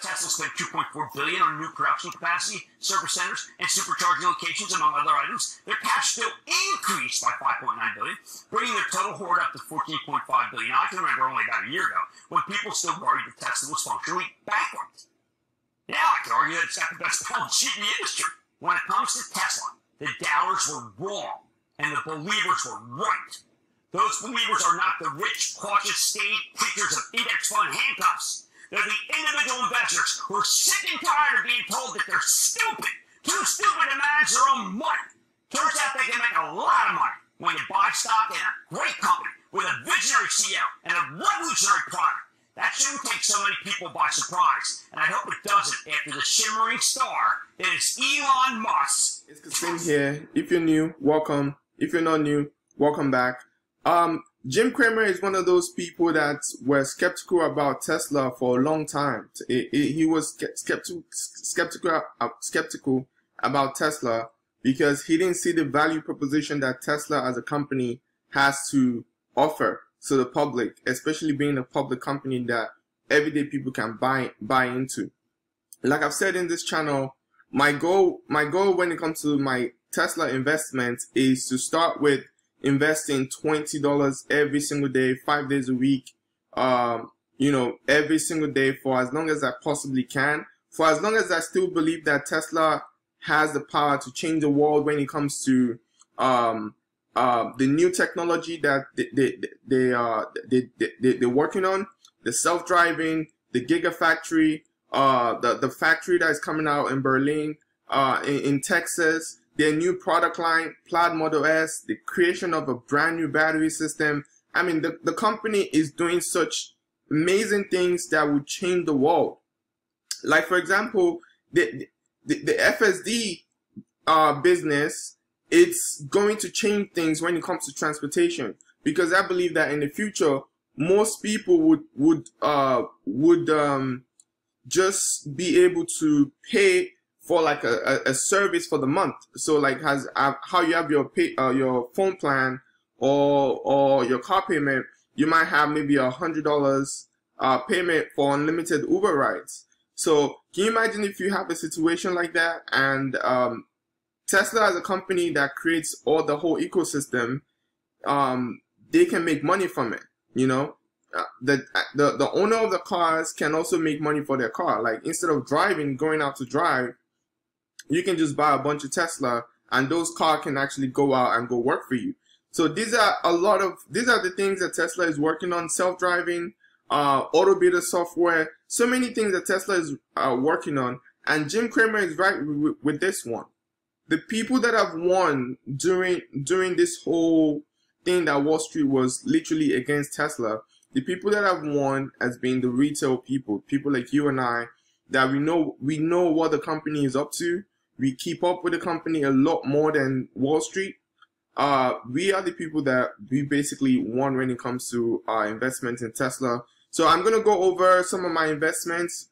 Tesla spent 2.4 billion on new production capacity, service centers, and supercharging locations, among other items, their cash still increased by 5.9 billion, bringing their total hoard up to 14.5 billion. I can remember only about a year ago when people still worried that Tesla was functionally bankrupt. Now I can argue that it's got the best balance sheet in the industry. When it comes to Tesla, the doubters were wrong and the believers were right. Those believers are not the rich, cautious state creatures of index fund handcuffs. They're the individual investors who are sick and tired of being told that they're stupid, too stupid to manage their own money. Turns out they can make a lot of money when you buy stock in a great company with a visionary CEO and a revolutionary product. That shouldn't take so many people by surprise, and I hope it doesn't after the shimmering star that is Elon Musk. It's Kaseem here. If you're new, welcome. If you're not new, welcome back. Um, Jim Cramer is one of those people that were skeptical about Tesla for a long time. It, it, he was skeptical, skeptical, uh, skeptical about Tesla because he didn't see the value proposition that Tesla as a company has to offer to the public, especially being a public company that everyday people can buy buy into. Like I've said in this channel, my goal my goal when it comes to my Tesla investment is to start with investing $20 every single day, five days a week, um, you know, every single day for as long as I possibly can. For as long as I still believe that Tesla has the power to change the world when it comes to um, uh, the new technology that they, they, they, uh, they, they, they're working on, the self-driving, the gigafactory, uh, the, the factory that is coming out in Berlin, uh, in, in Texas, their new product line, Plaid Model S, the creation of a brand new battery system. I mean, the, the company is doing such amazing things that would change the world. Like, for example, the, the, the FSD uh, business, it's going to change things when it comes to transportation because I believe that in the future, most people would, would, uh, would, um, just be able to pay for like a, a, service for the month. So like has uh, how you have your pay, uh, your phone plan or or your car payment, you might have maybe a hundred dollars uh, payment for unlimited Uber rides. So can you imagine if you have a situation like that and um, Tesla as a company that creates all the whole ecosystem, um, they can make money from it. You know, uh, the, the the owner of the cars can also make money for their car. Like instead of driving, going out to drive, you can just buy a bunch of Tesla and those cars can actually go out and go work for you. So these are a lot of, these are the things that Tesla is working on, self-driving, uh, auto beta software, so many things that Tesla is uh, working on. And Jim Cramer is right with, this one. The people that have won during, during this whole thing that Wall Street was literally against Tesla, the people that have won has been the retail people, people like you and I, that we know, we know what the company is up to we keep up with the company a lot more than Wall Street. Uh, we are the people that we basically won when it comes to our investment in Tesla. So I'm gonna go over some of my investments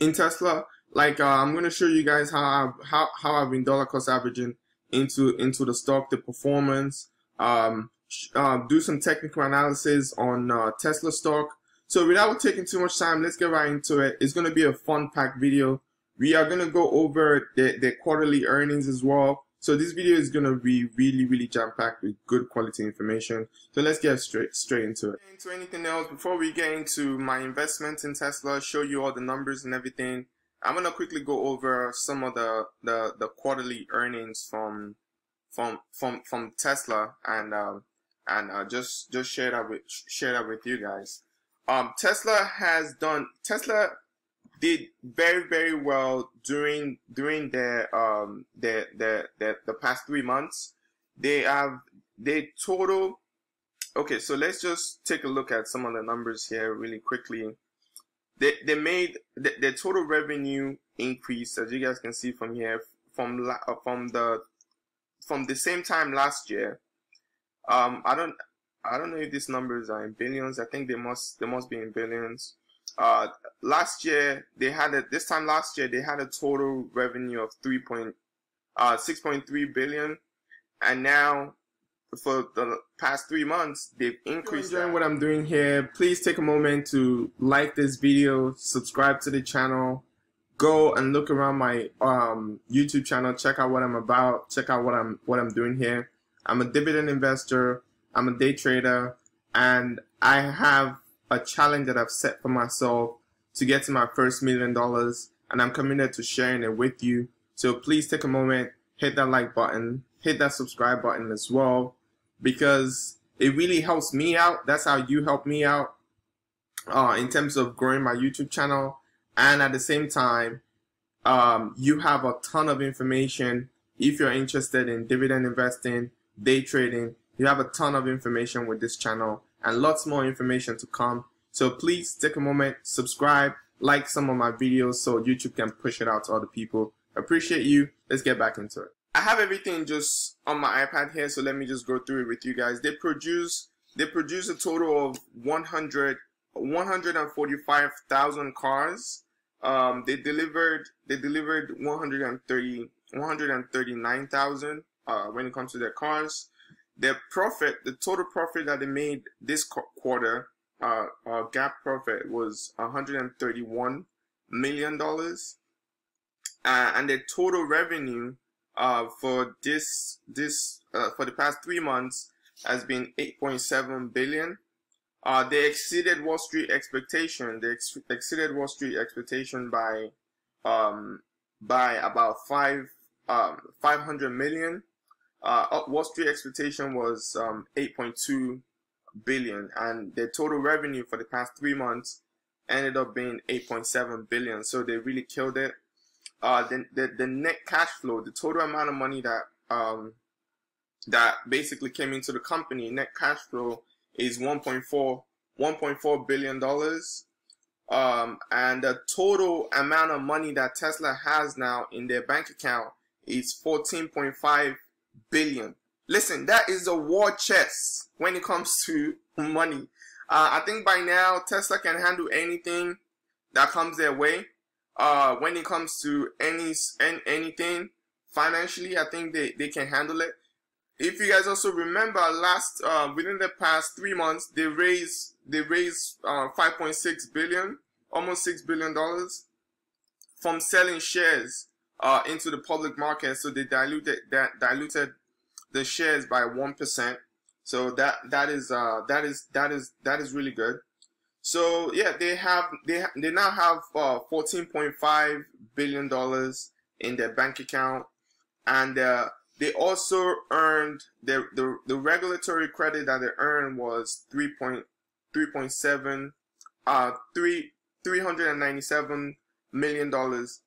in Tesla. Like uh, I'm gonna show you guys how I've, how how I've been dollar cost averaging into into the stock, the performance. Um, uh, do some technical analysis on uh, Tesla stock. So without taking too much time, let's get right into it. It's gonna be a fun packed video. We are going to go over the, the quarterly earnings as well. So this video is going to be really, really jam-packed with good quality information. So let's get straight straight into it. Into anything else, before we get into my investment in Tesla, show you all the numbers and everything, I'm going to quickly go over some of the, the, the quarterly earnings from from from from Tesla and uh, and uh, just just share that with share that with you guys. Um, Tesla has done Tesla did very very well during during their um their their, their the past three months. They have they total. Okay, so let's just take a look at some of the numbers here really quickly. They they made the, their total revenue increase as you guys can see from here from uh, from the from the same time last year. Um, I don't I don't know if these numbers are in billions. I think they must they must be in billions. Uh, last year they had a this time last year they had a total revenue of three point uh six point three billion, and now for the past three months, they've increased. If you're enjoying what I'm doing here, please take a moment to like this video, subscribe to the channel, go and look around my um, YouTube channel, check out what I'm about, check out what I'm what I'm doing here. I'm a dividend investor, I'm a day trader, and I have a challenge that I've set for myself to get to my first million dollars, and I'm committed to sharing it with you. So please take a moment, hit that like button, hit that subscribe button as well, because it really helps me out. That's how you help me out uh, in terms of growing my YouTube channel. And at the same time, um, you have a ton of information. If you're interested in dividend investing, day trading, you have a ton of information with this channel and lots more information to come. So please take a moment, subscribe, like some of my videos so YouTube can push it out to other people. Appreciate you. Let's get back into it. I have everything just on my iPad here, so let me just go through it with you guys. They produce they produce a total of 100 145,000 cars. Um, they delivered they delivered 130 139,000 uh, when it comes to their cars. Their profit, the total profit that they made this quarter, uh, uh, GAAP profit was 131 million dollars, uh, and their total revenue uh, for this this uh, for the past three months has been 8.7 billion. Uh, they exceeded Wall Street expectation. They ex exceeded Wall Street expectation by um, by about five um, 500 million. Uh, Wall Street expectation was um, 8.2 billion, and their total revenue for the past three months ended up being 8.7 billion. So they really killed it uh, the, the, the net cash flow, the total amount of money that um, that basically came into the company, net cash flow is 1.4 1.4 billion dollars. Um, and the total amount of money that Tesla has now in their bank account is 14.5 billion. Listen, that is a war chest when it comes to money. Uh, I think by now Tesla can handle anything that comes their way uh, when it comes to any, any anything financially, I think they, they can handle it. If you guys also remember last uh, within the past three months, they raised they raised uh, 5.6 billion, almost six billion dollars, from selling shares uh, into the public market. So they diluted that diluted the shares by one percent. So that that is uh, that is that is that is really good. So yeah, they have they they now have uh, 14.5 billion dollars in their bank account, and uh, they also earned the, the the regulatory credit that they earned was 3.3.7 uh three 397 million dollars.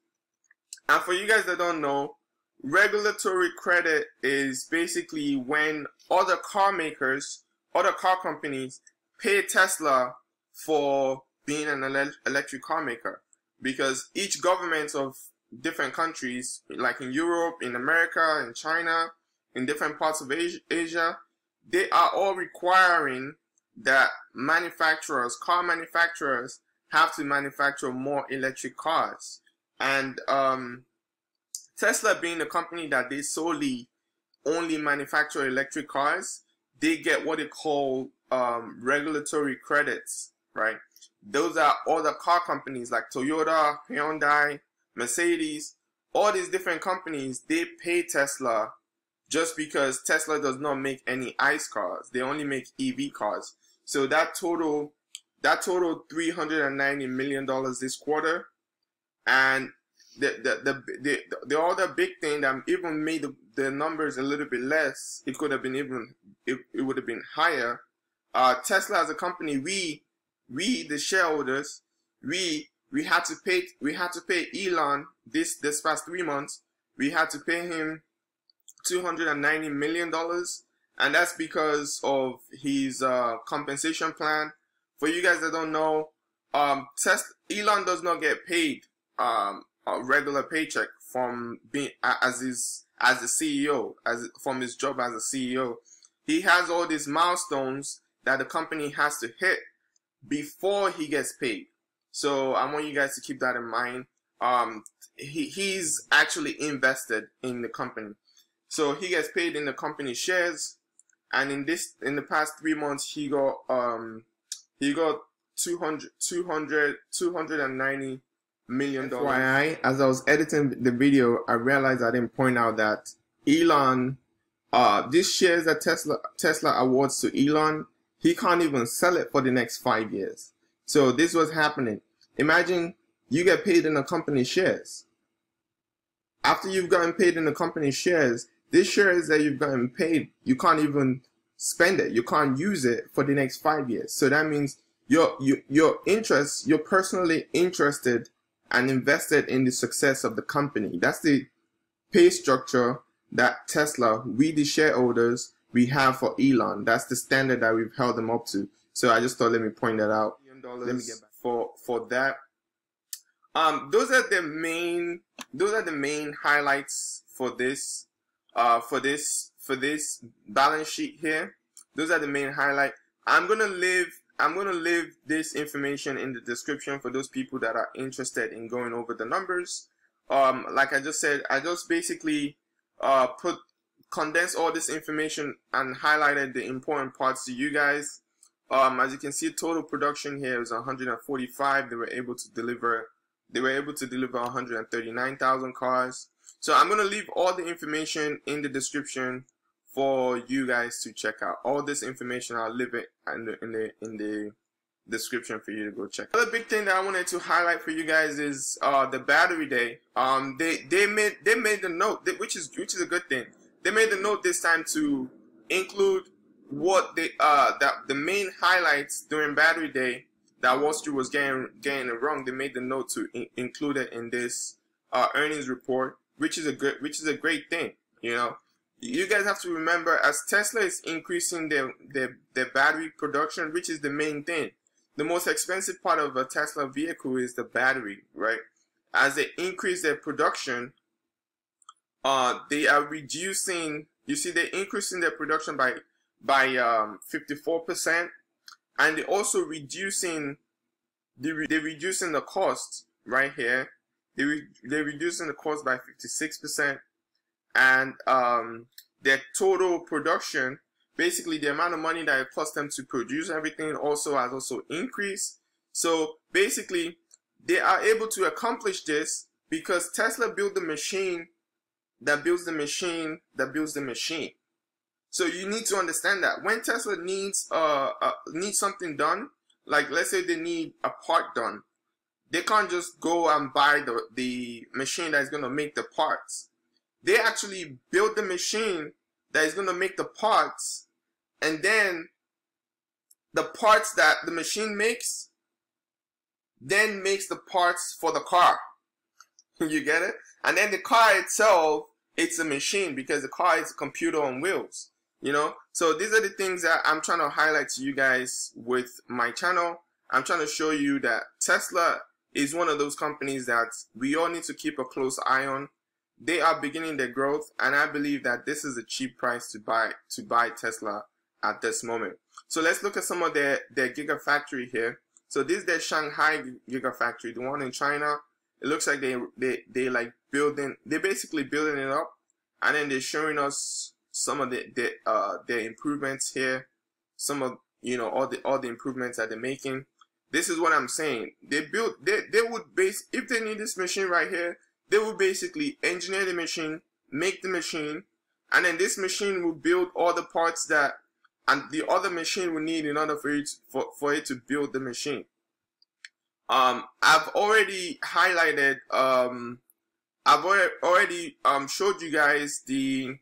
And for you guys that don't know, regulatory credit is basically when other car makers, other car companies pay Tesla for being an ele electric car maker because each government of different countries, like in Europe, in America, in China, in different parts of Asia they are all requiring that manufacturers, car manufacturers, have to manufacture more electric cars. And um, Tesla being a company that they solely only manufacture electric cars, they get what they call um, regulatory credits right? Those are all the car companies like Toyota, Hyundai, Mercedes, all these different companies, they pay Tesla just because Tesla does not make any ICE cars. They only make EV cars. So that total, that total $390 million this quarter. And the, the, the, the, the other big thing that even made the, the numbers a little bit less, it could have been even, it, it would have been higher. Uh, Tesla as a company, we we the shareholders, we we had to pay we had to pay Elon this this past three months. We had to pay him two hundred and ninety million dollars, and that's because of his uh, compensation plan. For you guys that don't know, um, Tesla, Elon does not get paid um, a regular paycheck from being as his as the CEO, as from his job as a CEO. He has all these milestones that the company has to hit before he gets paid. So I want you guys to keep that in mind. Um, he, he's actually invested in the company. So he gets paid in the company shares and in this in the past three months he got um he got 200 200 290 million dollars. FYI, as I was editing the video, I realized I didn't point out that Elon, uh, these shares that Tesla Tesla awards to Elon, he can't even sell it for the next five years. So this was happening. Imagine you get paid in a company shares. After you've gotten paid in the company shares, this shares that you've gotten paid, you can't even spend it. You can't use it for the next five years. So that means your your your interest, you're personally interested and invested in the success of the company. That's the pay structure that Tesla, we the shareholders, we have for Elon. That's the standard that we've held them up to. So I just thought let me point that out. Let me get back for for that. Um, those are the main those are the main highlights for this uh for this for this balance sheet here. Those are the main highlight. I'm gonna leave I'm gonna leave this information in the description for those people that are interested in going over the numbers. Um, like I just said, I just basically uh put condensed all this information and highlighted the important parts to you guys. Um, as you can see, total production here is 145. They were able to deliver. They were able to deliver 139,000 cars. So I'm gonna leave all the information in the description for you guys to check out. All this information I'll leave it in the in the in the description for you to go check. Another big thing that I wanted to highlight for you guys is uh, the battery day. Um, they they made they made the note that, which is which is a good thing. They made the note this time to include what they uh that the main highlights during battery day that Wall Street was getting getting it wrong. They made the note to in, include it in this uh, earnings report which is a good, which is a great thing. You know, you guys have to remember as Tesla is increasing their their their battery production, which is the main thing. The most expensive part of a Tesla vehicle is the battery, right? As they increase their production, uh, they are reducing. You see, they're increasing their production by by um 54%, and they're also reducing. They're, they're reducing the cost right here they re they're reducing the cost by 56%, and um, their total production, basically the amount of money that it costs them to produce everything, also has also increased. So basically, they are able to accomplish this because Tesla built the machine that builds the machine that builds the machine. So you need to understand that when Tesla needs uh, uh needs something done, like let's say they need a part done, they can't just go and buy the, the machine that is going to make the parts. They actually build the machine that is going to make the parts and then the parts that the machine makes then makes the parts for the car. you get it? And then the car itself, it's a machine because the car is a computer on wheels. You know? So these are the things that I'm trying to highlight to you guys with my channel. I'm trying to show you that Tesla is one of those companies that we all need to keep a close eye on. They are beginning their growth, and I believe that this is a cheap price to buy to buy Tesla at this moment. So let's look at some of their their gigafactory here. So this is their Shanghai gigafactory, the one in China. It looks like they they they like building they're basically building it up, and then they're showing us some of the, the uh their improvements here, some of you know all the all the improvements that they're making. This is what I'm saying. They built, they, they would base, if they need this machine right here, they will basically engineer the machine, make the machine, and then this machine will build all the parts that, and the other machine will need in order for it, for, for it to build the machine. Um, I've already highlighted, um, I've already, um, showed you guys the,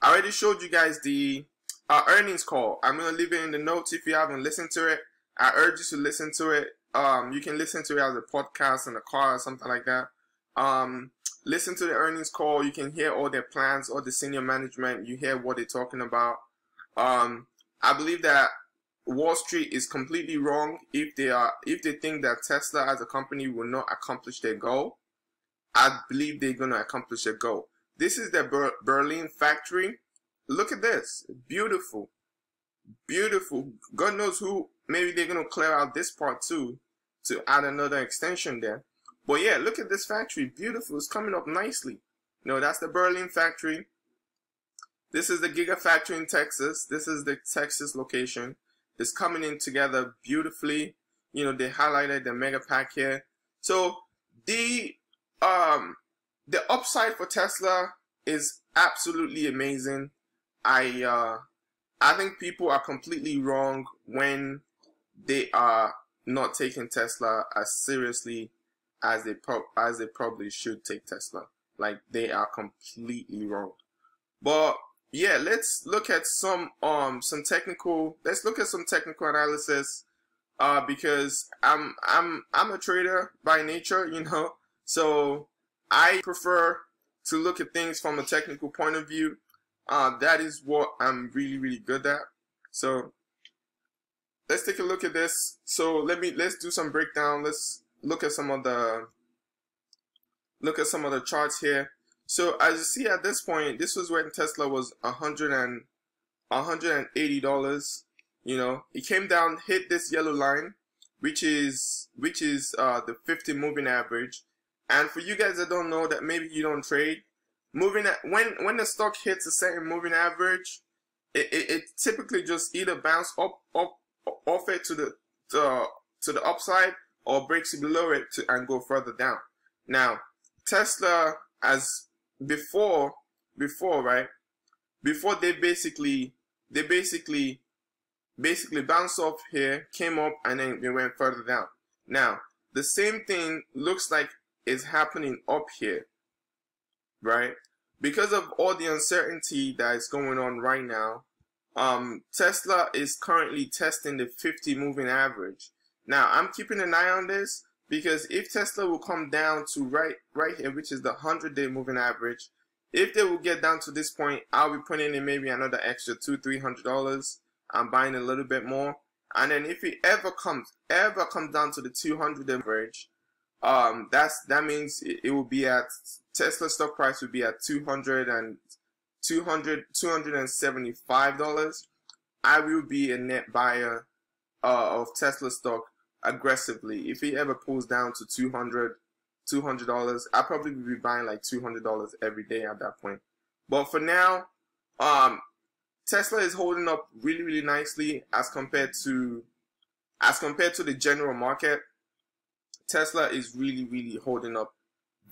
I already showed you guys the, uh, earnings call. I'm going to leave it in the notes if you haven't listened to it. I urge you to listen to it. Um, you can listen to it as a podcast in the car or something like that. Um, listen to the earnings call. You can hear all their plans, all the senior management. You hear what they're talking about. Um, I believe that Wall Street is completely wrong if they are if they think that Tesla as a company will not accomplish their goal. I believe they're gonna accomplish their goal. This is their Ber Berlin factory. Look at this, beautiful, beautiful. God knows who maybe they're going to clear out this part too to add another extension there. But yeah, look at this factory. Beautiful. It's coming up nicely. You know, that's the Berlin factory. This is the Gigafactory in Texas. This is the Texas location. It's coming in together beautifully. You know, they highlighted the mega pack here. So the um the upside for Tesla is absolutely amazing. I uh I think people are completely wrong when they are not taking Tesla as seriously as they pro- as they probably should take Tesla. Like they are completely wrong. But yeah, let's look at some um some technical. Let's look at some technical analysis. Uh, because I'm I'm I'm a trader by nature, you know. So I prefer to look at things from a technical point of view. Uh, that is what I'm really really good at. So let's take a look at this. So let me let's do some breakdown. Let's look at some of the look at some of the charts here. So as you see at this point, this was when Tesla was a hundred and hundred and eighty dollars. You know, it came down, hit this yellow line, which is which is uh, the 50 moving average. And for you guys that don't know that maybe you don't trade, moving at, when when the stock hits a certain moving average, it, it, it typically just either bounce up up off it to the to, to the upside or breaks below it to, and go further down. Now, Tesla as before before right before they basically they basically basically bounced off here came up and then they went further down now the same thing looks like is happening up here right because of all the uncertainty that is going on right now um, Tesla is currently testing the 50 moving average. Now, I'm keeping an eye on this because if Tesla will come down to right right here, which is the 100-day moving average, if they will get down to this point, I'll be putting in maybe another extra two, three hundred dollars. I'm buying a little bit more, and then if it ever comes, ever comes down to the 200 average, um, that's that means it, it will be at Tesla stock price will be at 200 and 200 $275, I will be a net buyer uh, of Tesla stock aggressively. If it ever pulls down to 200 $200, I probably be buying like $200 every day at that point. But for now, um, Tesla is holding up really, really nicely as compared to as compared to the general market. Tesla is really, really holding up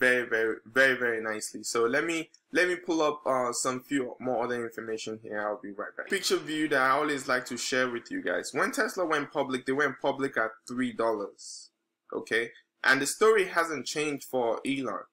very, very, very, very nicely. So let me let me pull up uh, some few more other information here. I'll be right back. Picture view that I always like to share with you guys. When Tesla went public, they went public at three dollars. Okay, and the story hasn't changed for Elon,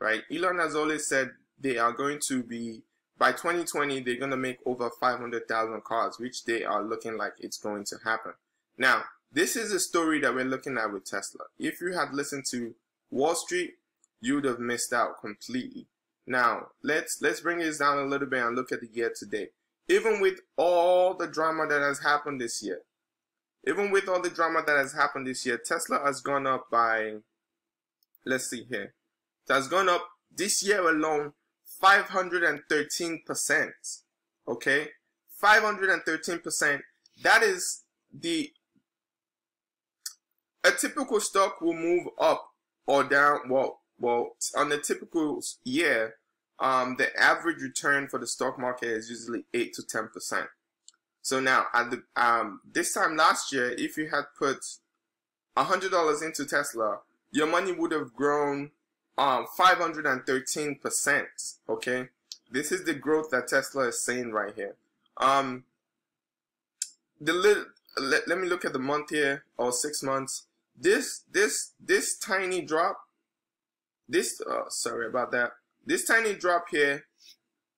right? Elon has always said they are going to be by 2020 they're going to make over 500,000 cars, which they are looking like it's going to happen. Now, this is a story that we're looking at with Tesla. If you had listened to Wall Street you would have missed out completely. Now, let's let's bring this down a little bit and look at the year today. Even with all the drama that has happened this year, even with all the drama that has happened this year, Tesla has gone up by, let's see here, it has gone up this year alone 513%. Okay? 513%. That is the, a typical stock will move up or down, well, well, on a typical year, um, the average return for the stock market is usually eight to ten percent. So now, at the um, this time last year, if you had put hundred dollars into Tesla, your money would have grown um, five hundred and thirteen percent. Okay, this is the growth that Tesla is saying right here. Um, the let, let me look at the month here or six months. This this this tiny drop this, uh, sorry about that. This tiny drop here,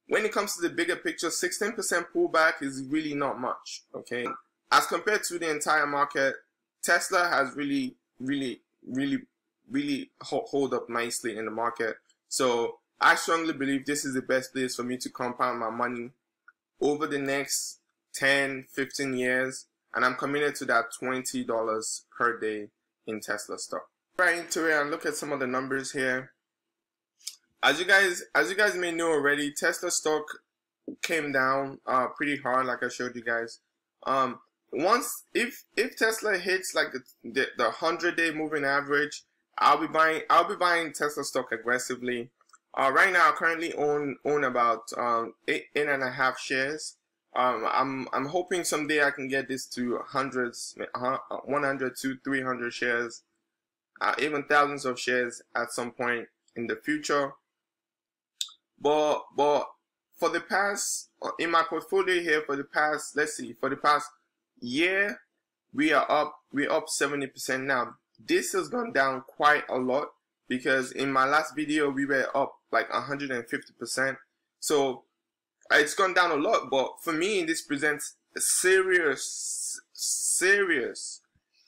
when it comes to the bigger picture, 16% pullback is really not much, okay? As compared to the entire market, Tesla has really, really, really, really hold up nicely in the market. So I strongly believe this is the best place for me to compound my money over the next 10, 15 years. And I'm committed to that $20 per day in Tesla stock right into it and look at some of the numbers here. As you guys, as you guys may know already, Tesla stock came down uh, pretty hard, like I showed you guys. Um, once if if Tesla hits like the the, hundred day moving average, I'll be buying I'll be buying Tesla stock aggressively. Uh, right now, I currently own own about um, eight eight and a half shares. Um, I'm I'm hoping someday I can get this to hundreds, 100 to 300 shares, uh, even thousands of shares at some point in the future. But but for the past uh, in my portfolio here for the past let's see for the past year we are up we're up 70% now. This has gone down quite a lot because in my last video we were up like 150%. So it's gone down a lot, but for me this presents a serious, serious,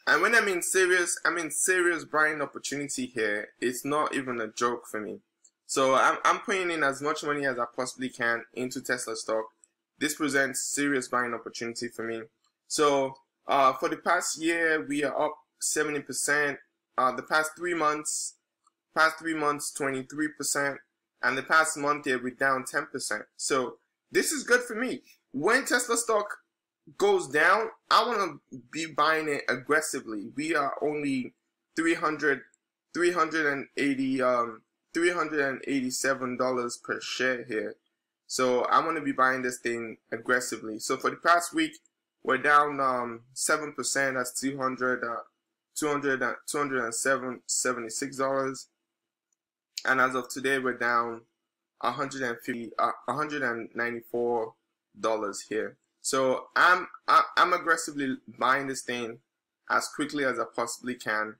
and when I mean serious, I mean serious buying opportunity here. It's not even a joke for me. So I'm, I'm putting in as much money as I possibly can into Tesla stock. This presents serious buying opportunity for me. So uh, for the past year, we are up 70%. Uh, the past three months, past three months, 23%. And the past month here, we're down 10%. So this is good for me. When Tesla stock goes down, I want to be buying it aggressively. We are only 300, 380, um, $387 per share here. So I'm going to be buying this thing aggressively. So for the past week, we're down um, 7%. That's 200, uh, 200, uh, $276. And as of today, we're down 150, uh, $194 here. So I'm, I, I'm aggressively buying this thing as quickly as I possibly can,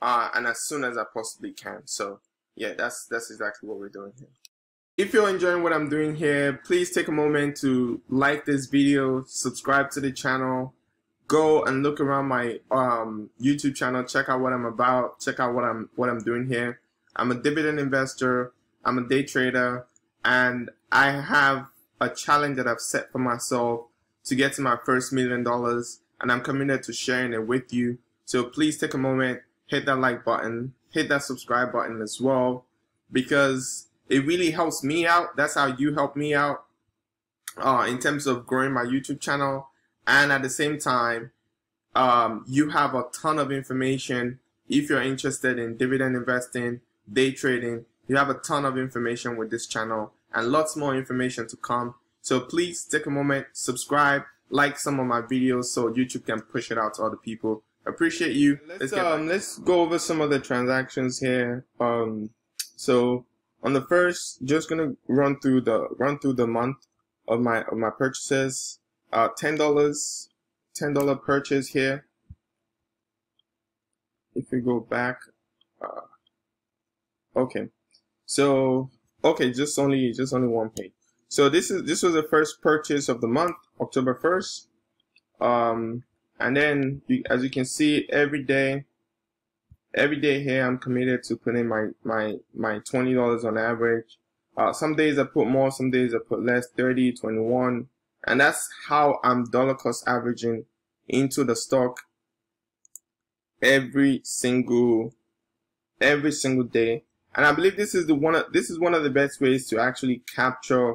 uh, and as soon as I possibly can. So yeah, that's that's exactly what we're doing here. If you're enjoying what I'm doing here, please take a moment to like this video, subscribe to the channel, go and look around my um, YouTube channel, check out what I'm about, check out what I'm what I'm doing here. I'm a dividend investor, I'm a day trader, and I have a challenge that I've set for myself to get to my first million dollars, and I'm committed to sharing it with you. So please take a moment, hit that like button, hit that subscribe button as well because it really helps me out. That's how you help me out uh, in terms of growing my YouTube channel. And at the same time, um, you have a ton of information. If you're interested in dividend investing, day trading, you have a ton of information with this channel and lots more information to come. So please take a moment, subscribe, like some of my videos so YouTube can push it out to other people appreciate you. Let's, let's um let's go over some of the transactions here. Um, so on the first, just gonna run through the run through the month of my of my purchases. Uh, ten dollars, ten dollar purchase here. If we go back, uh, okay, so okay, just only just only one page. So this is this was the first purchase of the month, October first. Um, and then, you, as you can see, every day, every day here, I'm committed to putting my, my, my $20 on average. Uh, some days I put more, some days I put less, 30, 21. And that's how I'm dollar cost averaging into the stock every single, every single day. And I believe this is the one, of, this is one of the best ways to actually capture,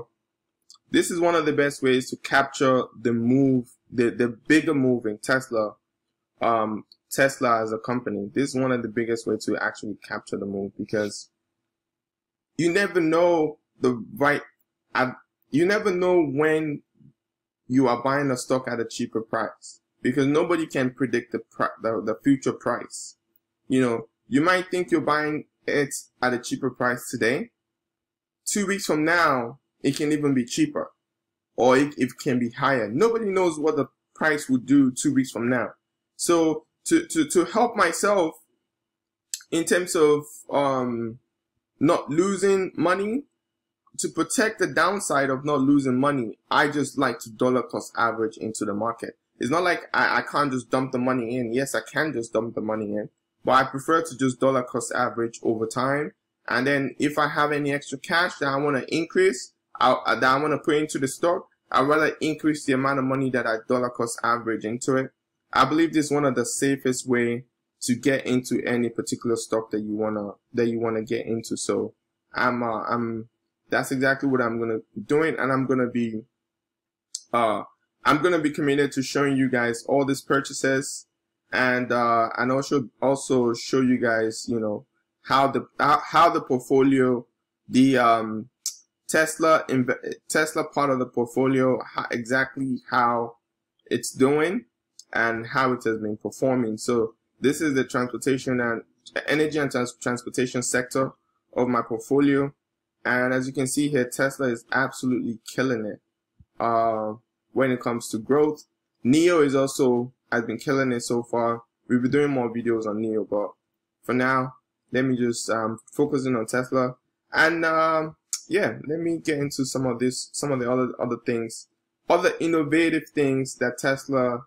this is one of the best ways to capture the move the the bigger move in Tesla, um, Tesla as a company, this is one of the biggest way to actually capture the move because you never know the right, you never know when you are buying a stock at a cheaper price because nobody can predict the, the, the future price. You know, you might think you're buying it at a cheaper price today. Two weeks from now, it can even be cheaper or it, it can be higher. Nobody knows what the price will do two weeks from now. So to, to, to help myself in terms of um, not losing money, to protect the downside of not losing money, I just like to dollar cost average into the market. It's not like I, I can't just dump the money in. Yes, I can just dump the money in, but I prefer to just dollar cost average over time. And then if I have any extra cash that I want to increase, I, that I want to put into the stock, I'd rather increase the amount of money that I dollar cost average into it. I believe this is one of the safest way to get into any particular stock that you wanna that you wanna get into. So I'm uh, I'm that's exactly what I'm gonna be doing, and I'm gonna be uh I'm gonna be committed to showing you guys all these purchases, and uh and also also show you guys you know how the how, how the portfolio the um, Tesla Tesla part of the portfolio, how, exactly how it's doing and how it has been performing. So this is the transportation and energy and trans transportation sector of my portfolio. And as you can see here, Tesla is absolutely killing it. Uh, when it comes to growth, NIO is also has been killing it so far. We'll be doing more videos on NIO, but for now, let me just um, focusing on Tesla. And um, yeah, let me get into some of this, some of the other other things, other innovative things that Tesla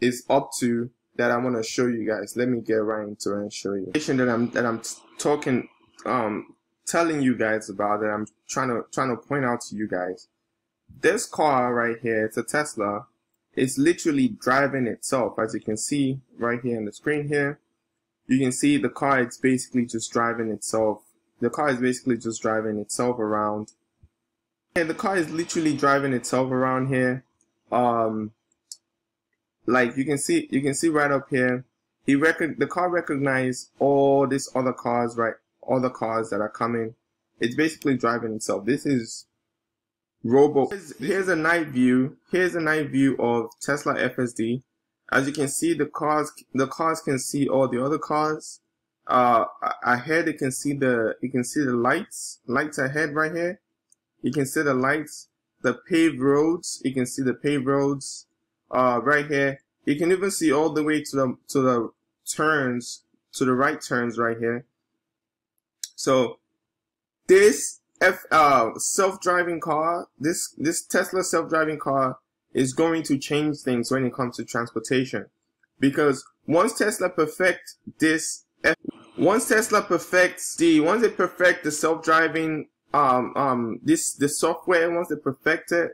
is up to that I want to show you guys. Let me get right into it and show you. That I'm that I'm talking, um, telling you guys about that I'm trying to trying to point out to you guys. This car right here, it's a Tesla. It's literally driving itself, as you can see right here on the screen here. You can see the car. It's basically just driving itself. The car is basically just driving itself around. And the car is literally driving itself around here. Um, like you can see you can see right up here. He record the car recognize all these other cars right all the cars that are coming. It's basically driving itself. This is robo here's, here's a night view here's a night view of tesla fsd as you can see the cars the cars can see all the other cars uh ahead you can see the you can see the lights lights ahead right here you can see the lights the paved roads you can see the paved roads uh, right here. You can even see all the way to the to the turns to the right turns right here. So this F uh, self-driving car, this this Tesla self-driving car is going to change things when it comes to transportation, because once Tesla perfect this, F once Tesla perfects the once they perfect the self-driving um um this the software once they perfect it,